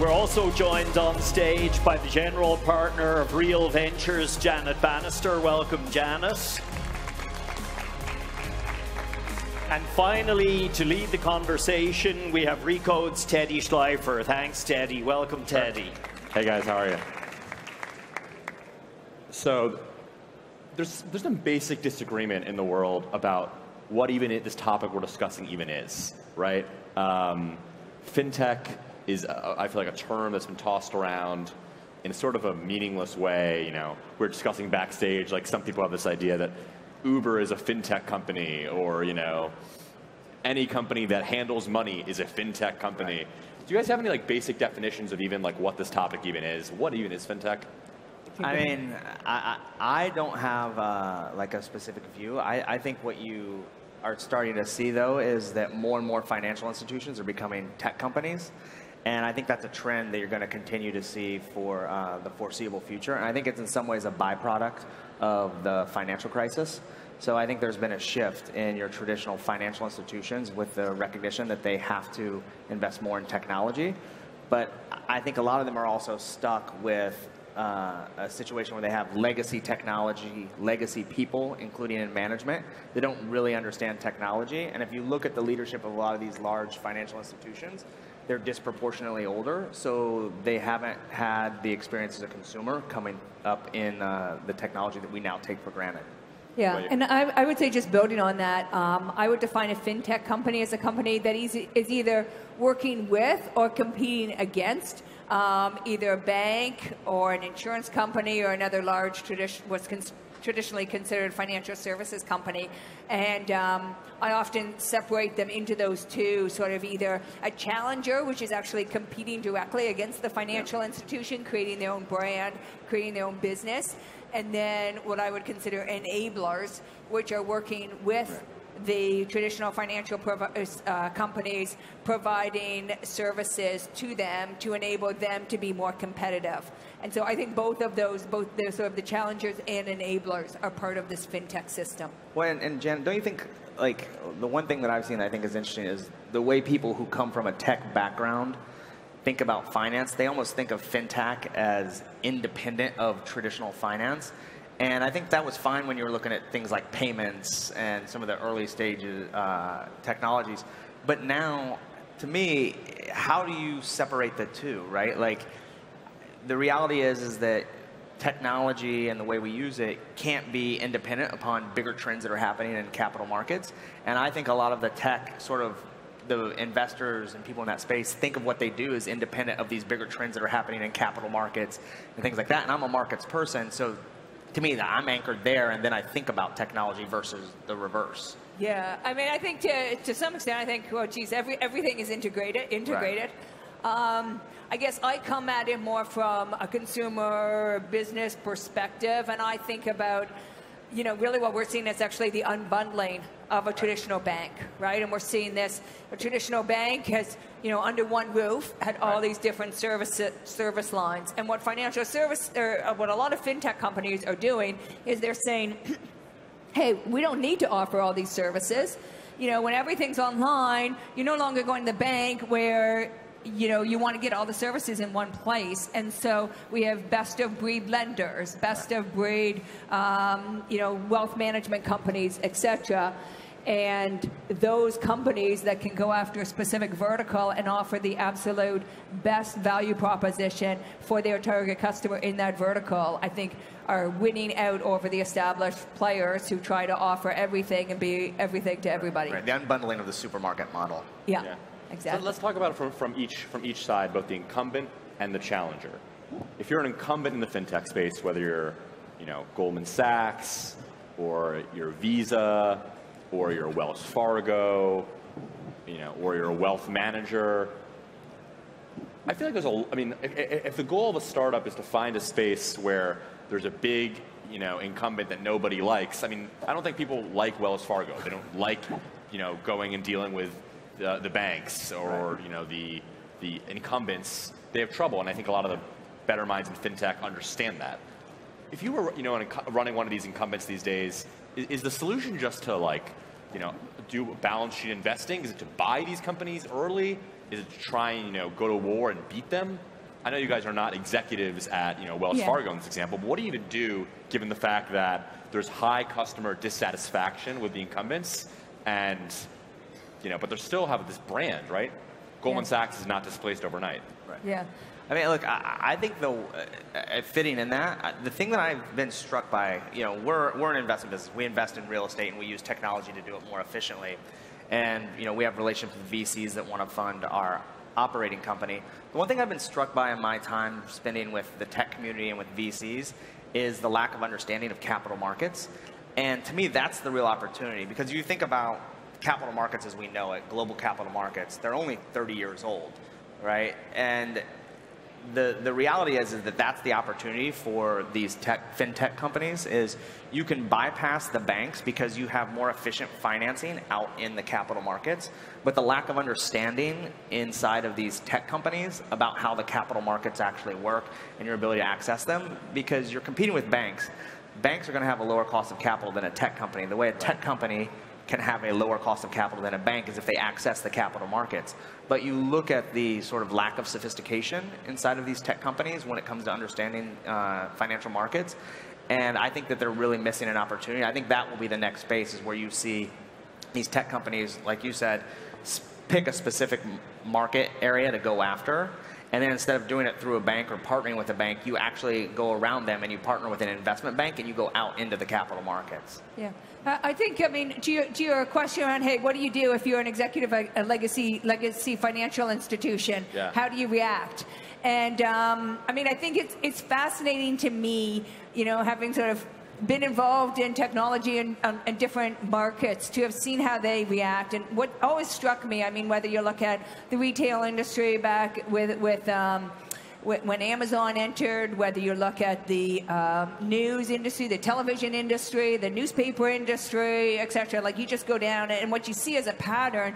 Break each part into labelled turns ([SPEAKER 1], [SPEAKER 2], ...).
[SPEAKER 1] We're also joined on stage by the general partner of Real Ventures, Janet Bannister. Welcome, Janet. And finally, to lead the conversation, we have Recode's Teddy Schleifer. Thanks, Teddy. Welcome, Teddy.
[SPEAKER 2] Hey, guys, how are you? So, there's, there's some basic disagreement in the world about what even it, this topic we're discussing even is, right? Um, fintech is, uh, I feel like, a term that's been tossed around in sort of a meaningless way. You know, we're discussing backstage, like some people have this idea that Uber is a fintech company, or you know, any company that handles money is a fintech company. Right. Do you guys have any like basic definitions of even like what this topic even is? What even is fintech?
[SPEAKER 3] I mean, I, I, don't have uh, like a specific view. I, I think what you are starting to see though is that more and more financial institutions are becoming tech companies. And I think that's a trend that you're going to continue to see for uh, the foreseeable future. And I think it's in some ways a byproduct of the financial crisis. So I think there's been a shift in your traditional financial institutions with the recognition that they have to invest more in technology. But I think a lot of them are also stuck with uh, a situation where they have legacy technology, legacy people, including in management, they don't really understand technology. And if you look at the leadership of a lot of these large financial institutions, they're disproportionately older, so they haven't had the experience as a consumer coming up in uh, the technology that we now take for granted.
[SPEAKER 4] Yeah, and I, I, would say just building on that, um, I would define a fintech company as a company that is, is either working with or competing against um, either a bank or an insurance company or another large tradition, what's traditionally considered financial services company. And um, I often separate them into those two sort of either a challenger, which is actually competing directly against the financial yeah. institution, creating their own brand, creating their own business, and then what I would consider enablers, which are working with. Right the traditional financial uh, companies providing services to them to enable them to be more competitive. And so I think both of those, both the sort of the challengers and enablers, are part of this fintech system.
[SPEAKER 3] Well, and, and Jen, don't you think like the one thing that I've seen that I think is interesting is the way people who come from a tech background think about finance. They almost think of fintech as independent of traditional finance. And I think that was fine when you were looking at things like payments and some of the early stages uh, technologies. But now, to me, how do you separate the two, right? Like, the reality is is that technology and the way we use it can't be independent upon bigger trends that are happening in capital markets. And I think a lot of the tech sort of the investors and people in that space think of what they do as independent of these bigger trends that are happening in capital markets and things like that. And I'm a markets person, so to me, that I'm anchored there, and then I think about technology versus the reverse.
[SPEAKER 4] Yeah, I mean, I think to, to some extent, I think, well, geez, every, everything is integrated. Integrated. Right. Um, I guess I come at it more from a consumer business perspective, and I think about, you know, really what we're seeing is actually the unbundling of a traditional bank, right? And we're seeing this. A traditional bank has, you know, under one roof had all these different service service lines. And what financial service, or uh, what a lot of fintech companies are doing is they're saying, hey, we don't need to offer all these services. You know, when everything's online, you're no longer going to the bank where you know, you want to get all the services in one place. And so we have best of breed lenders, best of breed, um, you know, wealth management companies, etc. And those companies that can go after a specific vertical and offer the absolute best value proposition for their target customer in that vertical, I think are winning out over the established players who try to offer everything and be everything to everybody.
[SPEAKER 3] Right, the unbundling of the supermarket model.
[SPEAKER 4] yeah. yeah. Exactly.
[SPEAKER 2] So let's talk about it from, from, each, from each side, both the incumbent and the challenger. If you're an incumbent in the fintech space, whether you're you know, Goldman Sachs or you're Visa or you're Wells Fargo, you know, or you're a wealth manager, I feel like there's a, I mean, if, if the goal of a startup is to find a space where there's a big, you know, incumbent that nobody likes, I mean, I don't think people like Wells Fargo. They don't like, you know, going and dealing with the, the banks or you know the the incumbents, they have trouble, and I think a lot of the better minds in fintech understand that. If you were you know running one of these incumbents these days, is, is the solution just to like you know, do balance sheet investing? Is it to buy these companies early? Is it to try and you know go to war and beat them? I know you guys are not executives at you know Wells
[SPEAKER 4] Yeah.
[SPEAKER 2] Fargo in this example, but what do you to do given the fact that there's high customer dissatisfaction with the incumbents, and you know, but they still have this brand, right? Goldman
[SPEAKER 4] Yeah.
[SPEAKER 2] Sachs is not displaced overnight. Right.
[SPEAKER 4] Yeah.
[SPEAKER 3] I mean, look, I, I think the uh, fitting in that, uh, the thing that I've been struck by, you know, we're, we're an investment business. We invest in real estate and we use technology to do it more efficiently. And, you know, we have relationships with VCs that want to fund our operating company. The one thing I've been struck by in my time spending with the tech community and with VCs is the lack of understanding of capital markets. And to me, that's the real opportunity because you think about capital markets as we know it, global capital markets, they're only 30 years old, right? And the, the reality is, is that that's the opportunity for these tech, fintech companies is you can bypass the banks because you have more efficient financing out in the capital markets. But the lack of understanding inside of these tech companies about how the capital markets actually work and your ability to access them because you're competing with banks. Banks are going to have a lower cost of capital than a tech company. The way a tech company can have a lower cost of capital than a bank is if they access the capital markets. But you look at the sort of lack of sophistication inside of these tech companies when it comes to understanding uh, financial markets. And I think that they're really missing an opportunity. I think that will be the next space is where you see these tech companies, like you said, pick a specific market area to go after. And then instead of doing it through a bank or partnering with a bank, you actually go around them and you partner with an investment bank and you go out into the capital markets.
[SPEAKER 4] Yeah. Uh, I think, I mean, to your, to your question around, hey, what do you do if you're an executive at a legacy, legacy financial institution?
[SPEAKER 2] Yeah.
[SPEAKER 4] How do you react? And um, I mean, I think it's, it's fascinating to me, you know, having sort of been involved in technology and, um, and different markets to have seen how they react. And what always struck me, I mean, whether you look at the retail industry back with, with um, when Amazon entered, whether you look at the um, news industry, the television industry, the newspaper industry, etc., like you just go down and what you see as a pattern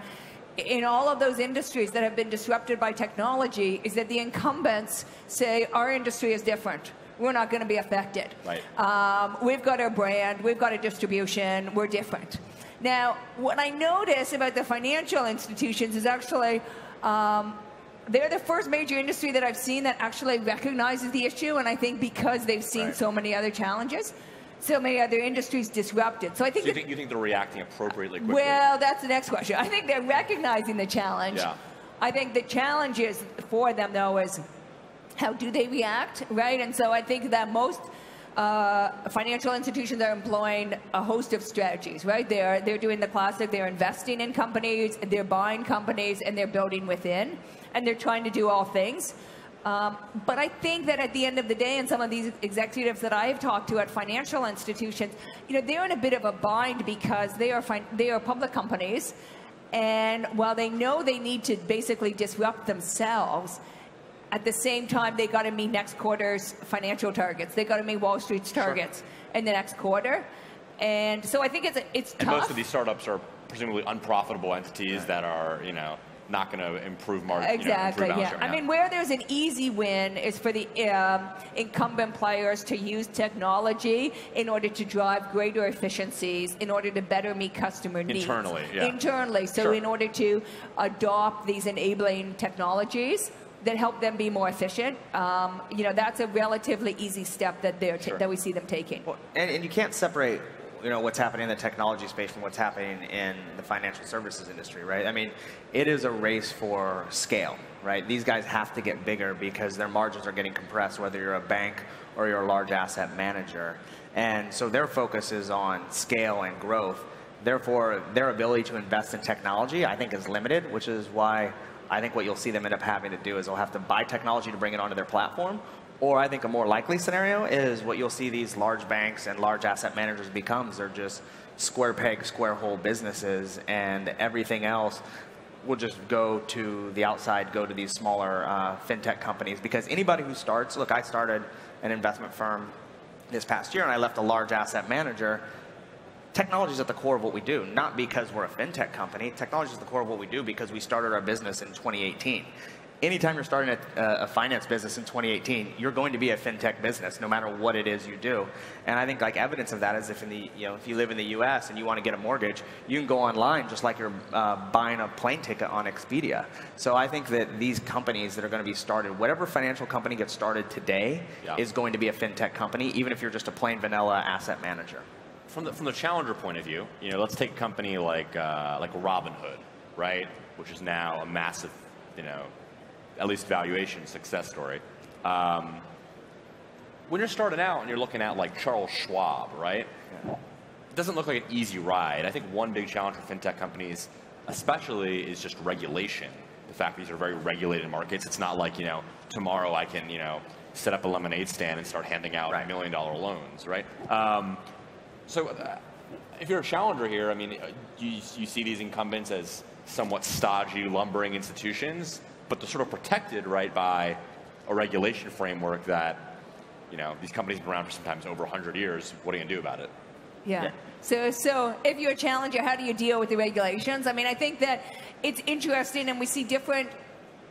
[SPEAKER 4] in all of those industries that have been disrupted by technology is that the incumbents say our industry is different. We're not going to be affected.
[SPEAKER 2] Right.
[SPEAKER 4] Um, we've got our brand, we've got a distribution, we're different. Now, what I notice about the financial institutions is actually um, they're the first major industry that I've seen that actually recognizes the issue, and I think because they've seen
[SPEAKER 2] Right.
[SPEAKER 4] so many other challenges, so many other industries disrupted. So I think,
[SPEAKER 2] So you think, you think they're reacting appropriately quickly?
[SPEAKER 4] well, that's the next question. I think they're recognizing the challenge.
[SPEAKER 2] Yeah.
[SPEAKER 4] I think the challenge is for them though is how do they react, right? And so I think that most uh, financial institutions are employing a host of strategies, right? They're they're doing the classic. They're investing in companies, they're buying companies, and they're building within, and they're trying to do all things. Um, but I think that at the end of the day, and some of these executives that I have talked to at financial institutions, you know, they're in a bit of a bind because they are they are public companies, and while they know they need to basically disrupt themselves, at the same time they got to meet next quarter's financial targets. They got to meet Wall Street's targets in the next quarter, and so I think it's it's
[SPEAKER 2] And
[SPEAKER 4] tough.
[SPEAKER 2] most of these startups are presumably unprofitable entities that are, you know, not going to improve margin.
[SPEAKER 4] Exactly.
[SPEAKER 2] You know, improve
[SPEAKER 4] yeah. I mean, where there's an easy win is for the um, incumbent players to use technology in order to drive greater efficiencies, in order to better meet customer needs.
[SPEAKER 2] Internally, yeah.
[SPEAKER 4] Internally. So,
[SPEAKER 2] Sure.
[SPEAKER 4] in order to adopt these enabling technologies that help them be more efficient, um, you know, that's a relatively easy step that they're
[SPEAKER 2] Sure.
[SPEAKER 4] that we see them taking.
[SPEAKER 3] Well, and, and you can't separate you know what's happening in the technology space from what's happening in the financial services industry right i mean it is a race for scale right these guys have to get bigger because their margins are getting compressed whether you're a bank or you're a large asset manager and so their focus is on scale and growth therefore their ability to invest in technology i think is limited which is why I think what you'll see them end up having to do is they'll have to buy technology to bring it onto their platform, or I think a more likely scenario is what you'll see these large banks and large asset managers becomes. They're just square peg, square hole businesses, and everything else will just go to the outside, go to these smaller uh, fintech companies. Because anybody who starts, look, I started an investment firm this past year, and I left a large asset manager technology is at the core of what we do, not because we're a fintech company. Technology is at the core of what we do because we started our business in 2018. anytime you're starting a, a, finance business in 2018, you're going to be a fintech business, no matter what it is you do. And I think like evidence of that is if in the you know if you live in the U.S. and you want to get a mortgage, you can go online just like you're uh, buying a plane ticket on Expedia. So I think that these companies that are going to be started, whatever financial company gets started today, yeah. is going to be a fintech company, even if you're just a plain vanilla asset manager.
[SPEAKER 2] From the from the challenger point of view, you know, let's take a company like uh, like Robinhood, right, which is now a massive, you know at least valuation success story. Um, when you're starting out and you're looking at like Charles Schwab, right? It doesn't look like an easy ride. I think one big challenge for fintech companies, especially, is just regulation. The fact that these are very regulated markets. It's not like you know tomorrow I can you know set up a lemonade stand and start handing out right. million dollar loans, right? Um, so uh, if you're a challenger here, I mean, uh, you, you see these incumbents as somewhat stodgy, lumbering institutions but they're sort of protected, right, by a regulation framework that, you know, these companies have been around for sometimes over 100 years. What are you going to do about it?
[SPEAKER 4] Yeah. yeah. So, so if you're a challenger, how do you deal with the regulations? I mean, I think that it's interesting, and we see different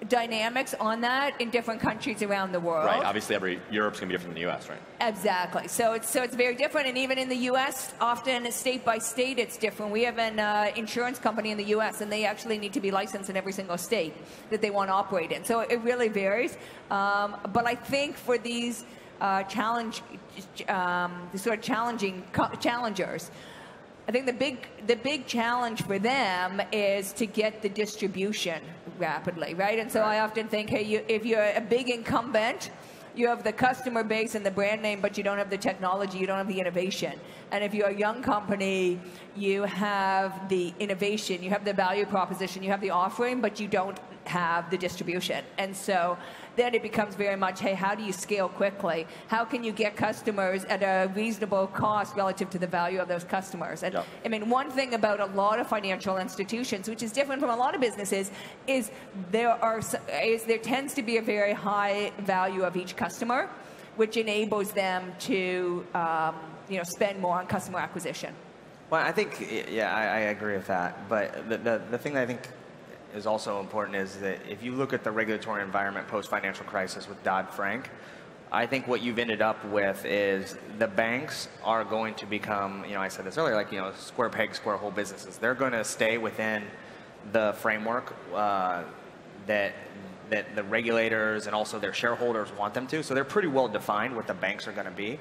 [SPEAKER 4] dynamics on that in different countries around the world.
[SPEAKER 2] Right. Obviously, every Europe's going to be different than the U.S. Right.
[SPEAKER 4] Exactly. So it's so it's very different, and even in the U.S., often state by state, it's different. We have an uh, insurance company in the U.S., and they actually need to be licensed in every single state that they want to operate in. So it really varies. Um, but I think for these uh, challenge, um, sort of challenging challengers. I think the big the big challenge for them is to get the distribution rapidly, right? And so right. I often think, hey, you, if you're a big incumbent, you have the customer base and the brand name, but you don't have the technology, you don't have the innovation. And if you're a young company, you have the innovation, you have the value proposition, you have the offering, but you don't have the distribution. And so then it becomes very much, hey, how do you scale quickly? How can you get customers at a reasonable cost relative to the value of those customers? And yep. I mean, one thing about a lot of financial institutions, which is different from a lot of businesses, is there are is there tends to be a very high value of each customer, which enables them to um, you know spend more on customer acquisition.
[SPEAKER 3] Well, I think yeah, I, I agree with that. But the, the the thing that I think is also important is that if you look at the regulatory environment post financial crisis with Dodd Frank, I think what you've ended up with is the banks are going to become, you know, I said this earlier, like, you know, square peg, square hole businesses. They're going to stay within the framework uh, that that the regulators and also their shareholders want them to. So they're pretty well defined what the banks are going to be.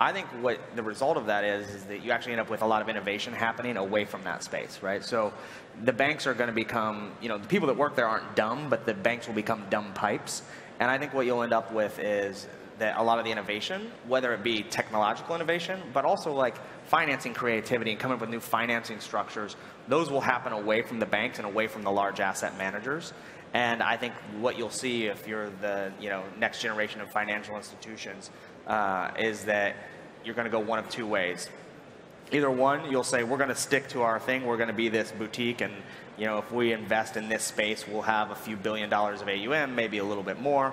[SPEAKER 3] I think what the result of that is is that you actually end up with a lot of innovation happening away from that space, right? So the banks are going to become, you know, the people that work there aren't dumb, but the banks will become dumb pipes. And I think what you'll end up with is that a lot of the innovation, whether it be technological innovation, but also like financing creativity and coming up with new financing structures, those will happen away from the banks and away from the large asset managers. And I think what you'll see if you're the you know next generation of financial institutions uh, is that you're going to go one of two ways. Either one, you'll say we're going to stick to our thing. We're going to be this boutique, and you know if we invest in this space, we'll have a few billion dollars of AUM, maybe a little bit more.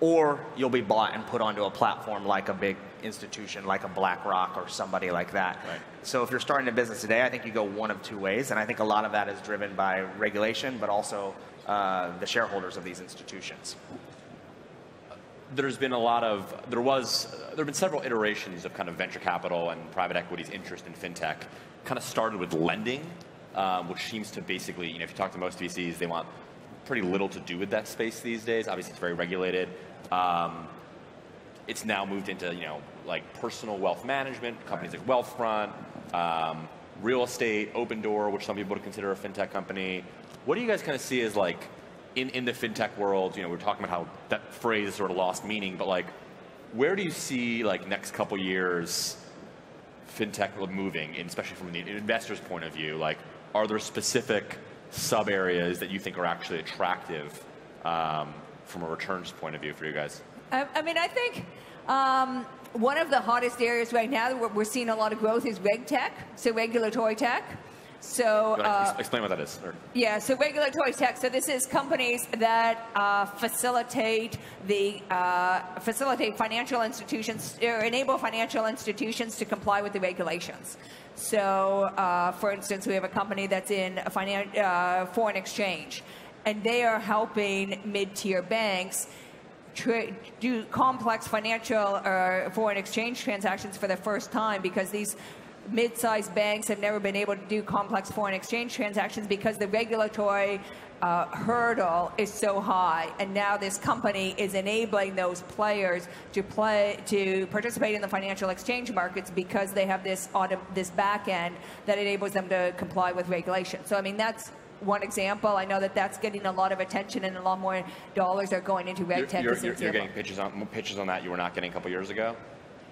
[SPEAKER 3] Or you'll be bought and put onto a platform like a big institution, like a BlackRock or somebody like that. Right. So if you're starting a business today, I think you go one of two ways, and I think a lot of that is driven by regulation, but also uh, the shareholders of these institutions.
[SPEAKER 2] There's been a lot of there was there have been several iterations of kind of venture capital and private equity's interest in fintech kind of started with lending um, which seems to basically you know if you talk to most vcs they want pretty little to do with that space these days. Obviously it's very regulated. Um, it's now moved into you know like personal wealth management companies like wealthfront um, real estate Opendoor, which some people would consider a fintech company what do you guys kind of see as like in, in the fintech world, you know, we are talking about how that phrase sort of lost meaning, but like, where do you see like next couple years fintech moving, especially from the investor's point of view? Like, are there specific sub areas that you think are actually attractive um, from a returns point of view for you guys?
[SPEAKER 4] I, I mean, I think um, one of the hottest areas right now that we're seeing a lot of growth is reg tech, so regulatory tech. So
[SPEAKER 2] uh, explain what that is. Or...
[SPEAKER 4] Yeah, so regulatory tech. So this is companies that uh, facilitate the uh, facilitate financial institutions or enable financial institutions to comply with the regulations. So, uh, for instance, we have a company that's in finan- uh, foreign exchange. and they are helping mid-tier banks tra- do complex financial or foreign exchange transactions for the first time because these mid-sized banks have never been able to do complex foreign exchange transactions because the regulatory uh, hurdle is so high, and now this company is enabling those players to play to participate in the financial exchange markets because they have this auto, this back end that enables them to comply with regulation. So I mean that's one example. I know that that's getting a lot of attention, and a lot more dollars are going into reg
[SPEAKER 2] tech. You're, you're, you're getting pitches on pitches on that you were not getting a couple years ago.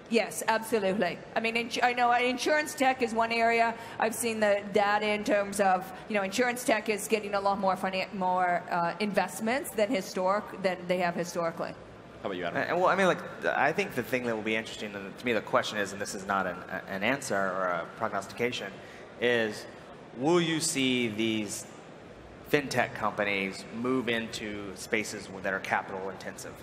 [SPEAKER 4] Yes, absolutely. I mean, I know insurance tech is one area. I've seen the data in terms of, you know, insurance tech is getting a lot more finan- more uh, investments than historic than they have historically.
[SPEAKER 2] How about you, Adam?
[SPEAKER 3] Uh, well, I mean, like, I think the thing that will be interesting, and to me, the question is, and this is not an, an answer or a prognostication, is will you see these fintech companies move into spaces that are capital intensive?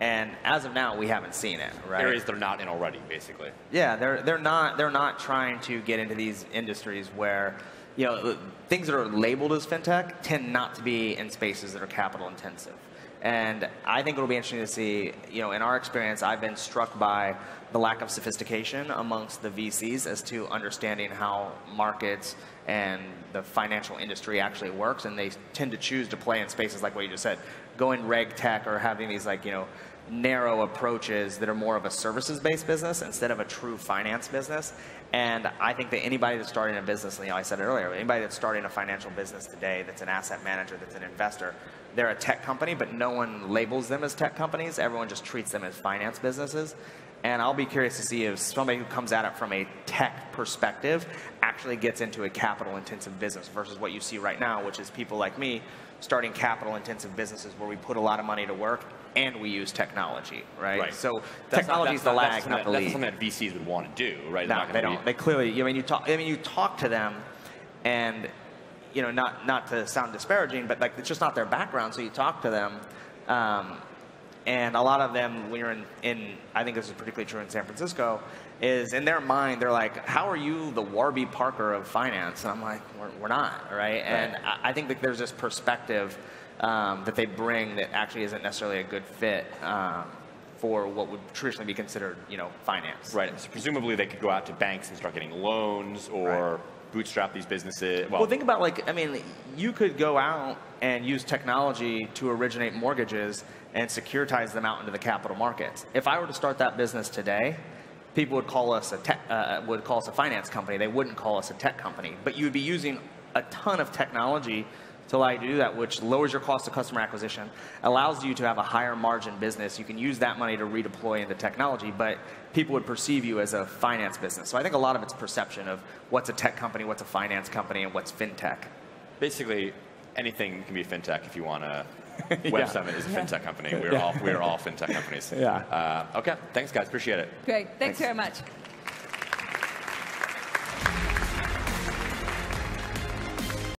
[SPEAKER 3] And as of now, we haven't seen it, right?
[SPEAKER 2] Areas they're not in already, basically.
[SPEAKER 3] Yeah, they're, they're, not, they're not trying to get into these industries where, you know, things that are labeled as fintech tend not to be in spaces that are capital intensive. And I think it'll be interesting to see, you know, in our experience, I've been struck by the lack of sophistication amongst the VCs as to understanding how markets and the financial industry actually works. And they tend to choose to play in spaces like what you just said, going reg tech or having these like, you know, narrow approaches that are more of a services based business instead of a true finance business. And I think that anybody that's starting a business, you know, I said it earlier, anybody that's starting a financial business today that's an asset manager, that's an investor, they're a tech company, but no one labels them as tech companies. Everyone just treats them as finance businesses. And I'll be curious to see if somebody who comes at it from a tech perspective actually gets into a capital intensive business versus what you see right now, which is people like me starting capital intensive businesses where we put a lot of money to work and we use technology, right?
[SPEAKER 2] right.
[SPEAKER 3] So technology is the lag,
[SPEAKER 2] that's
[SPEAKER 3] not
[SPEAKER 2] the
[SPEAKER 3] lead.
[SPEAKER 2] That's something that VCs would want to do, right?
[SPEAKER 3] No, they don't. They clearly. I mean, you talk. I mean, you talk to them, and you know, not not to sound disparaging, but like it's just not their background. So you talk to them, um, and a lot of them, when you're in, in, I think this is particularly true in San Francisco, is in their mind, they're like, how are you the Warby Parker of finance? And I'm like, we're, we're not, right? right? And I, I, think that there's this perspective um, that they bring that actually isn't necessarily a good fit. Um, for what would traditionally be considered, you know, finance.
[SPEAKER 2] Right. So presumably they could go out to banks and start getting loans or right bootstrap these businesses?
[SPEAKER 3] Well, well, think about like I mean, you could go out and use technology to originate mortgages and securitize them out into the capital markets. If I were to start that business today, people would call us a tech, uh, would call us a finance company. They wouldn't call us a tech company. But you would be using a ton of technology to allow you to do that, which lowers your cost of customer acquisition, allows you to have a higher margin business. You can use that money to redeploy into technology, but people would perceive you as a finance business. So I think a lot of it's perception of what's a tech company, what's a finance company, and what's fintech.
[SPEAKER 2] Basically, anything can be fintech if you want to. Web Summit is a fintech company. We're all we're all fintech companies.
[SPEAKER 3] Yeah.
[SPEAKER 2] Uh, okay. Thanks, guys. Appreciate it.
[SPEAKER 4] Great. Thanks, Thanks. very much.